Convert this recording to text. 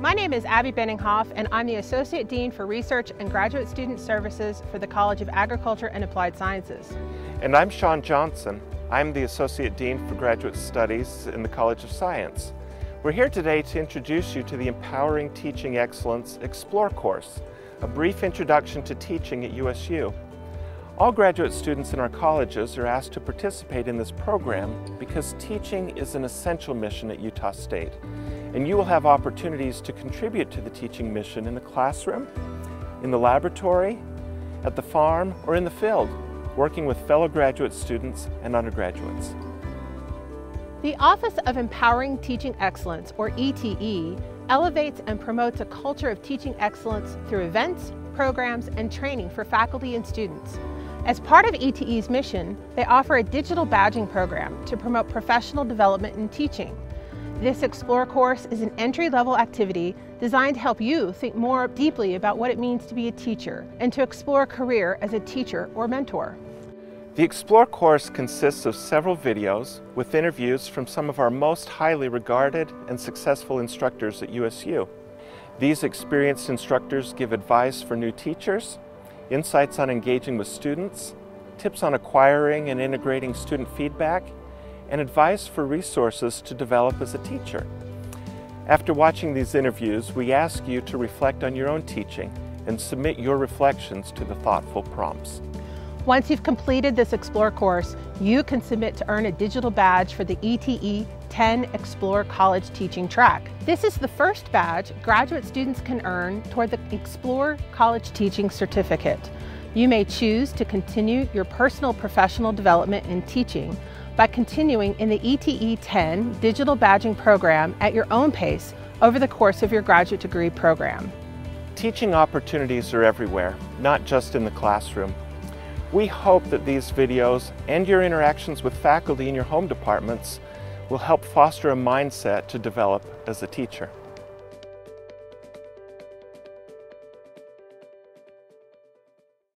My name is Abby Benninghoff, and I'm the Associate Dean for Research and Graduate Student Services for the College of Agriculture and Applied Sciences. And I'm Sean Johnson. I'm the Associate Dean for Graduate Studies in the College of Science. We're here today to introduce you to the Empowering Teaching Excellence Explore course, a brief introduction to teaching at USU. All graduate students in our colleges are asked to participate in this program because teaching is an essential mission at Utah State. And you will have opportunities to contribute to the teaching mission in the classroom, in the laboratory, at the farm, or in the field, working with fellow graduate students and undergraduates. The Office of Empowering Teaching Excellence, or ETE, elevates and promotes a culture of teaching excellence through events, programs, and training for faculty and students. As part of ETE's mission, they offer a digital badging program to promote professional development in teaching. This Explore course is an entry-level activity designed to help you think more deeply about what it means to be a teacher and to explore a career as a teacher or mentor. The Explore course consists of several videos with interviews from some of our most highly regarded and successful instructors at USU. These experienced instructors give advice for new teachers, insights on engaging with students, tips on acquiring and integrating student feedback, and advice for resources to develop as a teacher. After watching these interviews, we ask you to reflect on your own teaching and submit your reflections to the thoughtful prompts. Once you've completed this Explore course, you can submit to earn a digital badge for the ETE 10 Explore College Teaching track. This is the first badge graduate students can earn toward the Explore College Teaching Certificate. You may choose to continue your personal professional development in teaching by continuing in the ETE 10 digital badging program at your own pace over the course of your graduate degree program. Teaching opportunities are everywhere, not just in the classroom. We hope that these videos and your interactions with faculty in your home departments will help foster a mindset to develop as a teacher.